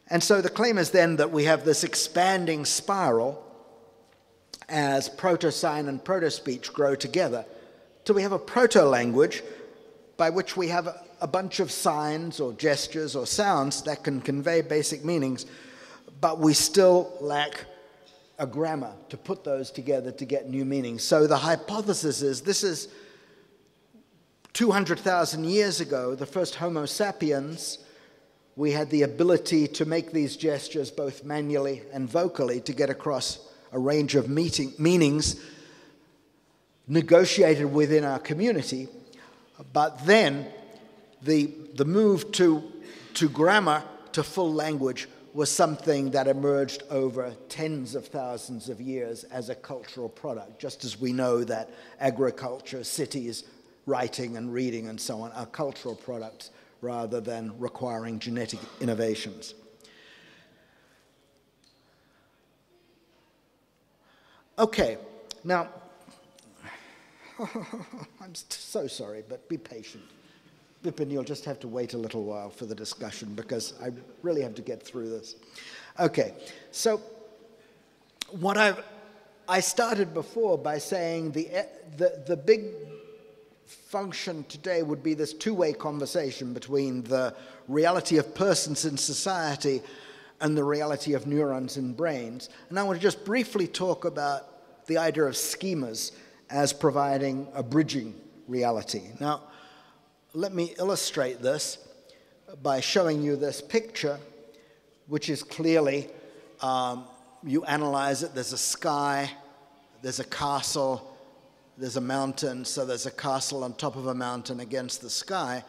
And so the claim is then that we have this expanding spiral as proto-sign and proto-speech grow together till we have a proto-language by which we have a bunch of signs or gestures or sounds that can convey basic meanings, but we still lack a grammar to put those together to get new meanings. So the hypothesis is this is 200,000 years ago, the first Homo sapiens, we had the ability to make these gestures both manually and vocally to get across a range of meeting, meanings negotiated within our community. But then the, the move to, to grammar, to full language, was something that emerged over tens of thousands of years as a cultural product, just as we know that agriculture, cities, writing and reading and so on are cultural products rather than requiring genetic innovations. Okay, now, I'm so sorry, but be patient. You'll just have to wait a little while for the discussion because I really have to get through this. Okay, so what I've, I started before by saying the, the, the big function today would be this two way conversation between the reality of persons in society and the reality of neurons in brains. And I want to just briefly talk about the idea of schemas as providing a bridging reality. Now, let me illustrate this by showing you this picture, which is clearly, um, you analyze it, there's a sky, there's a castle, there's a mountain, so there's a castle on top of a mountain against the sky.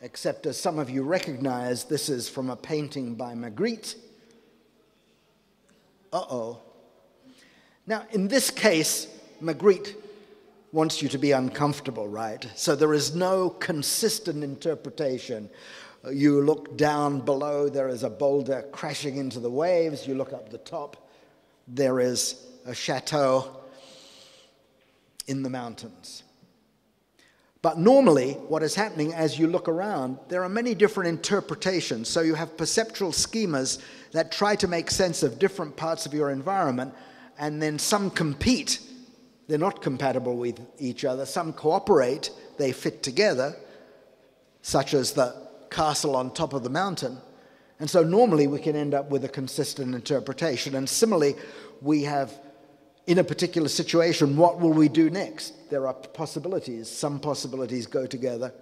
Except, as some of you recognize, this is from a painting by Magritte. Uh oh. Now, in this case, Magritte wants you to be uncomfortable, right? So there is no consistent interpretation. You look down below, there is a boulder crashing into the waves. You look up the top, there is a chateau in the mountains. But normally, what is happening as you look around, there are many different interpretations. So you have perceptual schemas that try to make sense of different parts of your environment, and then some compete. They're not compatible with each other. Some cooperate, they fit together, such as the castle on top of the mountain. And so normally we can end up with a consistent interpretation. And similarly, we have in a particular situation, what will we do next? There are possibilities. Some possibilities go together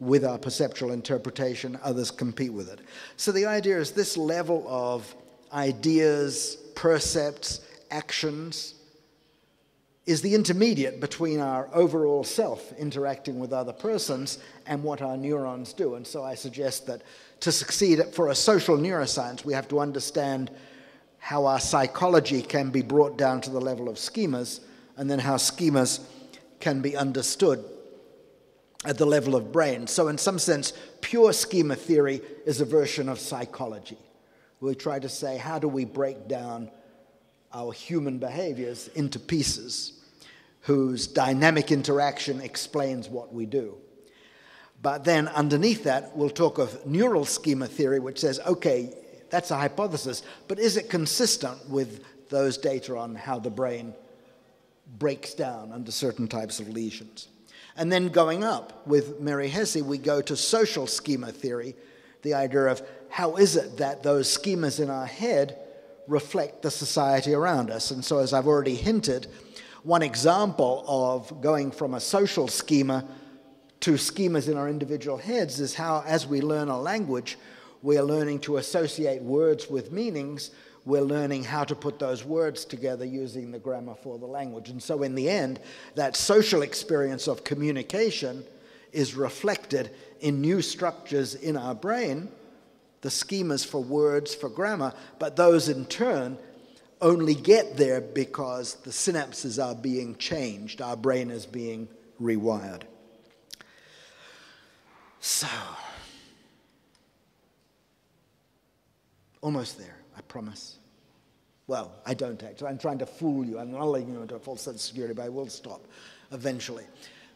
with our perceptual interpretation, others compete with it. So the idea is this level of ideas, percepts, actions is the intermediate between our overall self interacting with other persons and what our neurons do. And so I suggest that to succeed for a social neuroscience, we have to understand how our psychology can be brought down to the level of schemas, and then how schemas can be understood at the level of brain. So, in some sense, pure schema theory is a version of psychology. We try to say, how do we break down our human behaviors into pieces whose dynamic interaction explains what we do? But then underneath that, we'll talk of neural schema theory, which says, okay, that's a hypothesis, but is it consistent with those data on how the brain breaks down under certain types of lesions? And then going up with Mary Hesse, we go to social schema theory, the idea of how is it that those schemas in our head reflect the society around us. And so, as I've already hinted, one example of going from a social schema to schemas in our individual heads is how, as we learn a language, we're learning to associate words with meanings. We're learning how to put those words together using the grammar for the language. And so, in the end, that social experience of communication is reflected in new structures in our brain, the schemas for words, for grammar, but those in turn only get there because the synapses are being changed, our brain is being rewired. So, Almost there, I promise. Well, I don't actually. I'm trying to fool you. I'm letting you into a false sense of security, but I will stop eventually.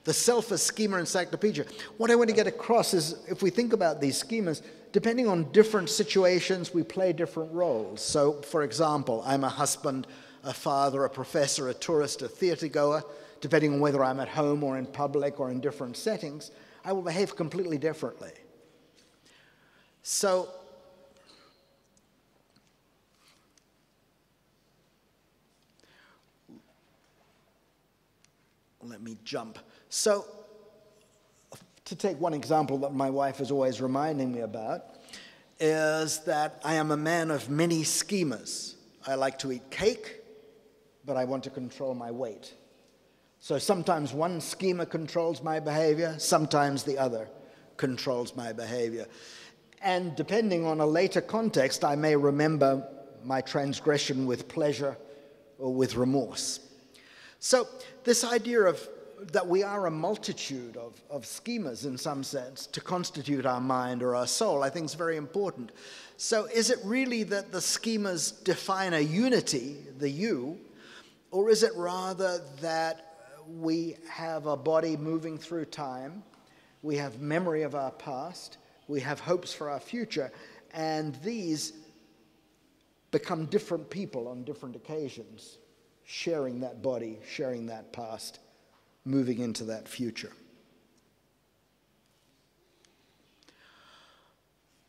The self as schema encyclopedia. What I want to get across is if we think about these schemas, depending on different situations, we play different roles. So, for example, I'm a husband, a father, a professor, a tourist, a theater goer. Depending on whether I'm at home or in public or in different settings, I will behave completely differently. So, let me jump. So, to take one example that my wife is always reminding me about, is that I am a man of many schemas. I like to eat cake, but I want to control my weight. So sometimes one schema controls my behavior, sometimes the other controls my behavior. And depending on a later context, I may remember my transgression with pleasure or with remorse. So, this idea of that we are a multitude of, of schemas in some sense to constitute our mind or our soul, I think is very important. So, is it really that the schemas define a unity, the you, or is it rather that we have a body moving through time, we have memory of our past, we have hopes for our future, and these become different people on different occasions, sharing that body, sharing that past, moving into that future.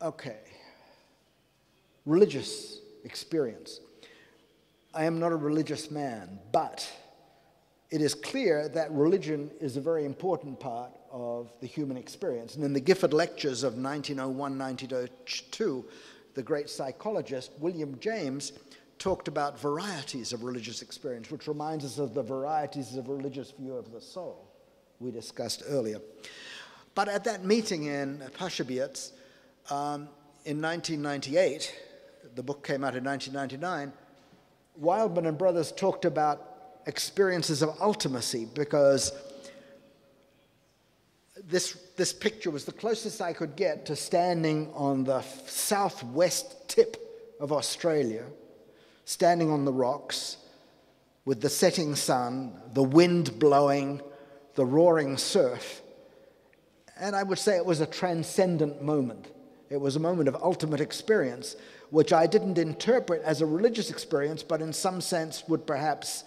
Okay. Religious experience. I am not a religious man, but it is clear that religion is a very important part of the human experience. And in the Gifford Lectures of 1901 1902, the great psychologist William James talked about varieties of religious experience, which reminds us of the varieties of religious view of the soul we discussed earlier. But at that meeting in Pasierbiec um, in 1998, the book came out in 1999, Wildman and Brothers talked about experiences of ultimacy because this, this picture was the closest I could get to standing on the southwest tip of Australia, standing on the rocks with the setting sun, the wind blowing, the roaring surf. And I would say it was a transcendent moment. It was a moment of ultimate experience, which I didn't interpret as a religious experience, but in some sense would perhaps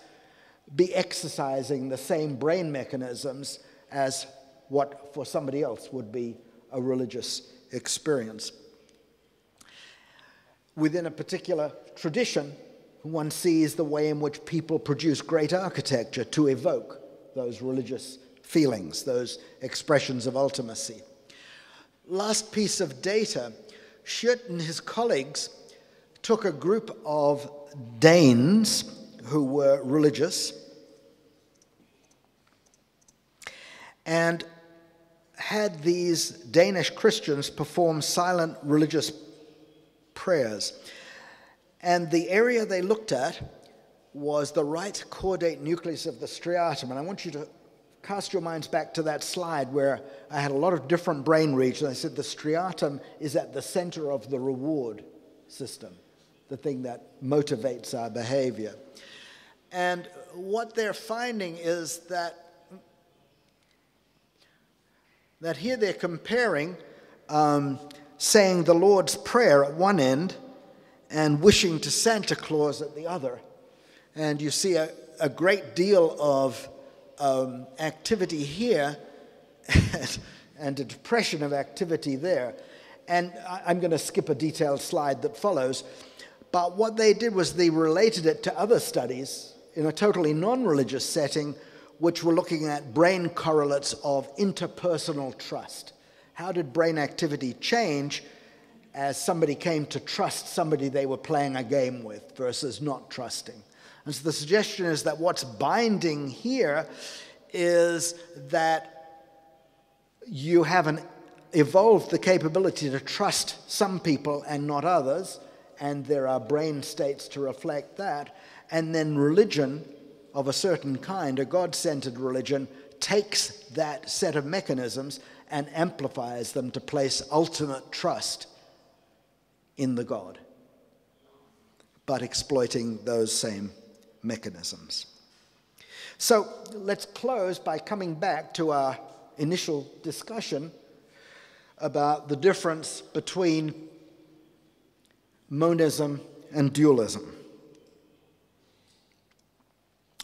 be exercising the same brain mechanisms as what for somebody else would be a religious experience. Within a particular tradition, one sees the way in which people produce great architecture to evoke those religious feelings, those expressions of ultimacy. Last piece of data Schjødt and his colleagues took a group of Danes who were religious and had these Danish Christians perform silent religious prayers. And the area they looked at was the right caudate nucleus of the striatum. And I want you to cast your minds back to that slide where I had a lot of different brain regions. I said the striatum is at the center of the reward system, the thing that motivates our behavior. And what they're finding is that that here they're comparing um, saying the Lord's Prayer at one end and wishing to Santa Claus at the other. And you see a, a great deal of um, activity here and a depression of activity there. And I'm going to skip a detailed slide that follows. But what they did was they related it to other studies in a totally non religious setting which were looking at brain correlates of interpersonal trust. How did brain activity change as somebody came to trust somebody they were playing a game with versus not trusting? And so the suggestion is that what's binding here is that you haven't evolved the capability to trust some people and not others, and there are brain states to reflect that. And then religion of a certain kind, a God centered religion, takes that set of mechanisms and amplifies them to place ultimate trust in the God, but exploiting those same mechanisms. So let's close by coming back to our initial discussion about the difference between monism and dualism.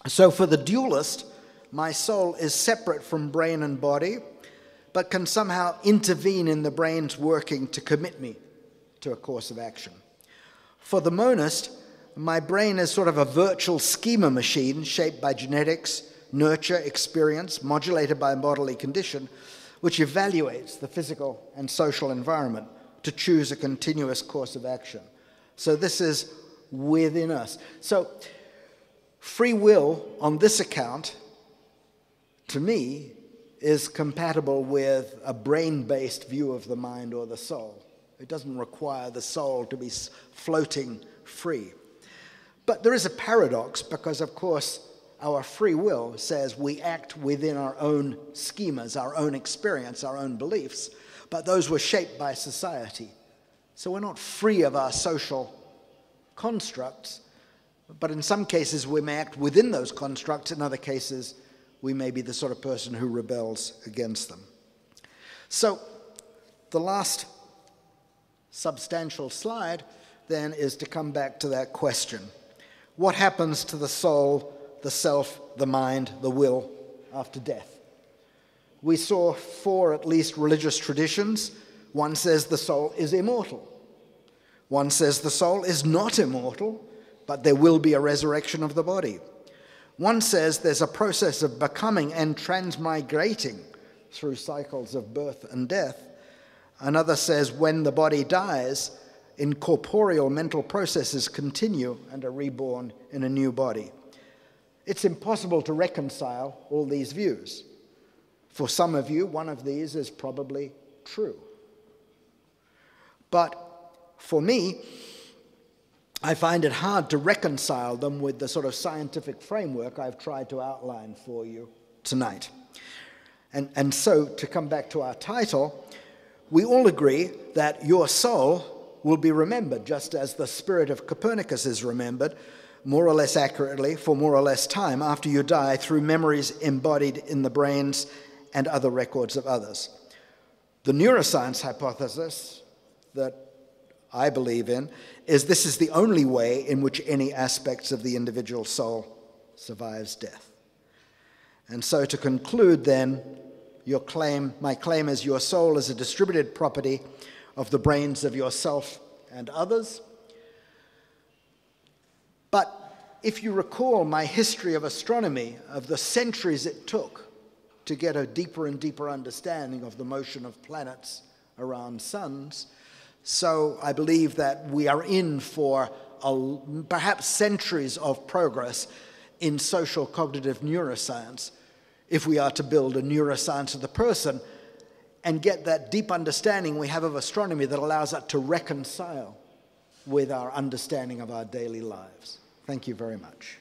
So, for the dualist, my soul is separate from brain and body, but can somehow intervene in the brain's working to commit me to a course of action. For the monist, my brain is sort of a virtual schema machine shaped by genetics, nurture, experience, modulated by bodily condition, which evaluates the physical and social environment to choose a continuous course of action. So this is within us. So free will on this account, to me, is compatible with a brain based view of the mind or the soul. It doesn't require the soul to be floating free. But there is a paradox because, of course, our free will says we act within our own schemas, our own experience, our own beliefs, but those were shaped by society. So we're not free of our social constructs, but in some cases we may act within those constructs, in other cases we may be the sort of person who rebels against them. So the last substantial slide then is to come back to that question. What happens to the soul the self, the mind, the will after death. We saw four at least religious traditions. One says the soul is immortal. One says the soul is not immortal, but there will be a resurrection of the body. One says there's a process of becoming and transmigrating through cycles of birth and death. Another says when the body dies, incorporeal mental processes continue and are reborn in a new body. It's impossible to reconcile all these views. For some of you, one of these is probably true. But for me, I find it hard to reconcile them with the sort of scientific framework I've tried to outline for you tonight. And, and so, to come back to our title, we all agree that your soul will be remembered, just as the spirit of Copernicus is remembered, more or less accurately for more or less time after you die through memories embodied in the brains and other records of others. The neuroscience hypothesis that I believe in is this is the only way in which any aspects of the individual soul survives death. And so to conclude then, your claim, my claim is your soul is a distributed property of the brains of yourself and others. But if you recall my history of astronomy, of the centuries it took to get a deeper and deeper understanding of the motion of planets around suns, so I believe that we are in for a, perhaps centuries of progress in social cognitive neuroscience if we are to build a neuroscience of the person and get that deep understanding we have of astronomy that allows us to reconcile with our understanding of our daily lives. Thank you very much.